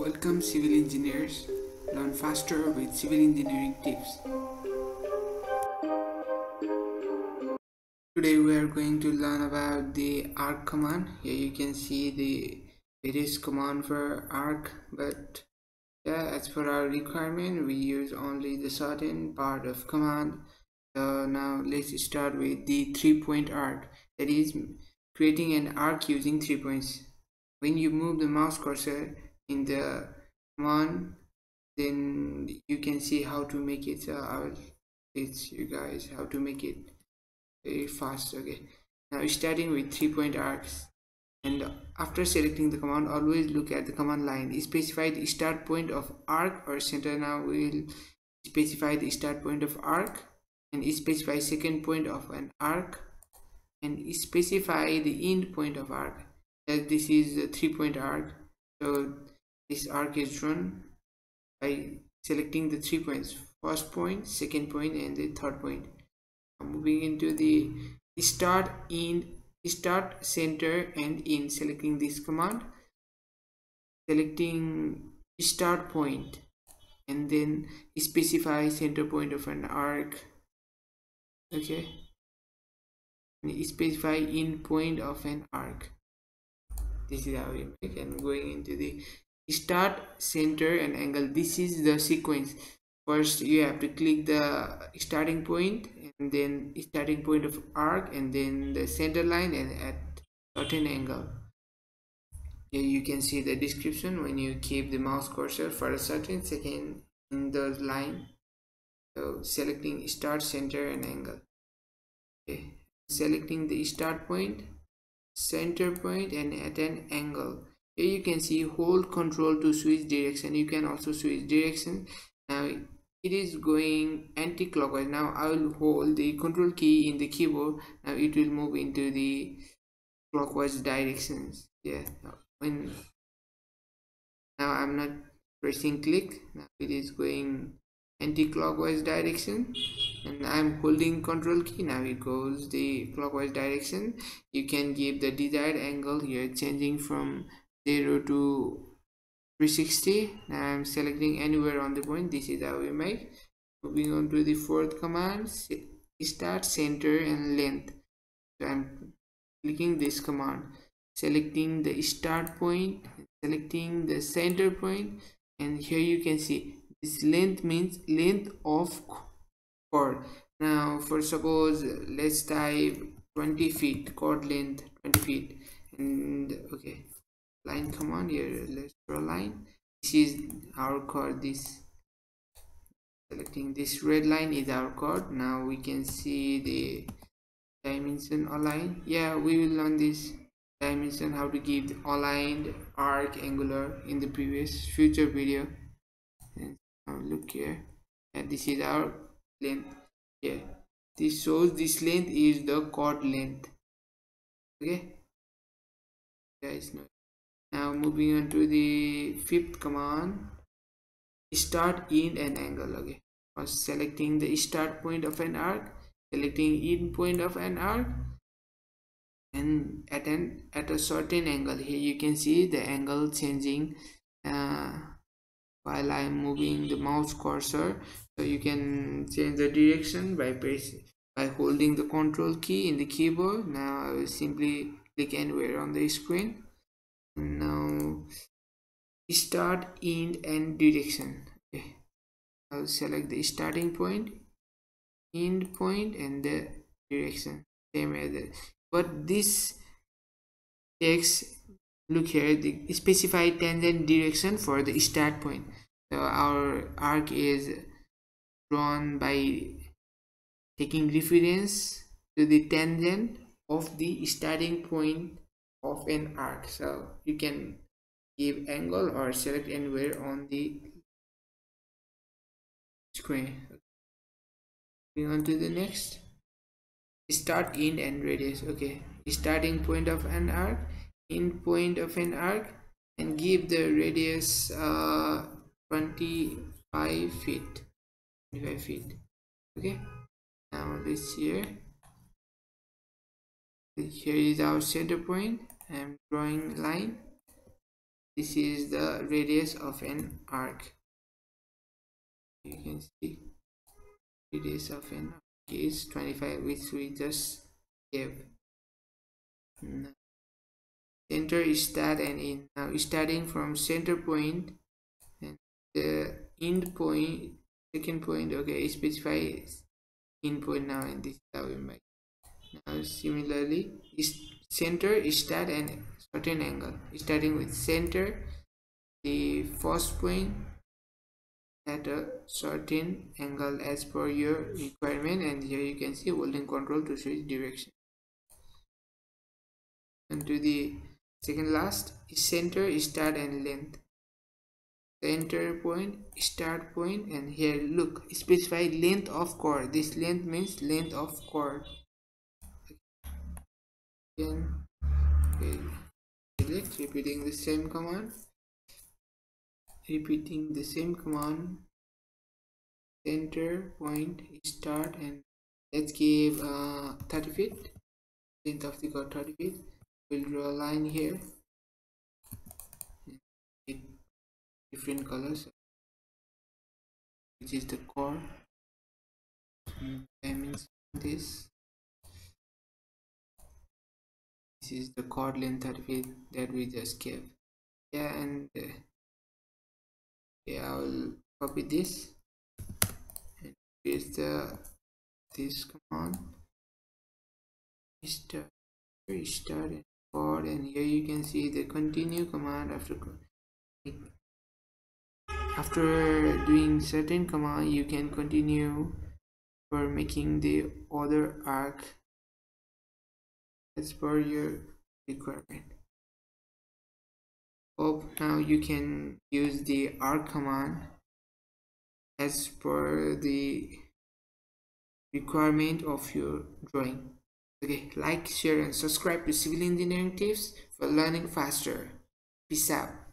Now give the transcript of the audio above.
Welcome civil engineers. Learn faster with civil engineering tips. Today we are going to learn about the arc command. Here you can see the various command for arc but yeah as per our requirement we use only the certain part of command. So now let's start with the three point arc that is creating an arc using three points. When you move the mouse cursor in the command then you can see how to make it uh, I'll teach you guys how to make it very fast okay? Now starting with three point arcs and after selecting the command always look at the command line. Specify the start point of arc or center now we'll specify the start point of arc and specify second point of an arc and specify the end point of arc. As this is a three point arc so this arc is drawn by selecting the three points first point second point and the third point. Moving into the start in start center and in selecting this command. Selecting start point and then specify center point of an arc. Okay. And specify end point of an arc. This is how we make and going into the start center and angle. This is the sequence. First you have to click the starting point and then starting point of arc and then the center line and at certain angle. Here you can see the description when you keep the mouse cursor for a certain second in the line. So selecting start center and angle. Okay selecting the start point center point and at an angle here you can see hold control to switch direction. You can also switch direction. Now it is going anti-clockwise. Now i will hold the control key in the keyboard. Now it will move into the clockwise directions. Yeah when now i'm not pressing click. Now it is going anti-clockwise direction. And i'm holding control key. Now it goes the clockwise direction. You can give the desired angle. Here changing from 0 to 360 i'm selecting anywhere on the point this is how we make. Moving on to the fourth command start center and length. So i'm clicking this command selecting the start point selecting the center point and here you can see this length means length of chord. Now for suppose let's type 20 feet chord length 20 feet and okay line command here let's draw line. This is our chord this selecting this red line is our chord. Now we can see the dimension align yeah we will learn this dimension how to give the aligned arc angular in the previous future video. And now look here. And this is our length. Here this shows this length is the chord length. Okay? Guys know now moving on to the fifth command. Start in an angle okay. First selecting the start point of an arc selecting end point of an arc and at an at a certain angle. Here you can see the angle changing uh, while I am moving the mouse cursor. So you can change the direction by pressing by holding the control key in the keyboard. Now I will simply click anywhere on the screen now start end and direction. Okay. I'll select the starting point end point and the direction. Same as this but this takes look here the specify tangent direction for the start point. So our arc is drawn by taking reference to the tangent of the starting point of an arc. So you can give angle or select anywhere on the screen. Moving on to the next. Start in and radius. Okay. Starting point of an arc end point of an arc and give the radius uh 25 feet. 25 feet. Okay. Now this here here is our center point. I'm drawing line. This is the radius of an arc. You can see radius of an arc is 25 which we just gave center is start and end now starting from center point and the end point second point okay specify end point now and this is how we make now similarly is center start and certain angle. Starting with center the first point at a certain angle as per your requirement and here you can see holding control to switch direction. And to the second last center start and length. Center point start point and here look specify length of chord. This length means length of chord repeating the same command. Repeating the same command. Center point start and let's give uh 30 feet. Length of the chord 30 feet. We'll draw a line here. Different colors. Which is the core. Dimension this this is the chord length that we just gave. Yeah and uh, yeah i'll copy this and paste the this command start restart and chord and here you can see the continue command after after doing certain command you can continue for making the other arc as per your requirement. Hope now you can use the arc command. As per the requirement of your drawing. Okay like share and subscribe to civil engineering tips for learning faster. Peace out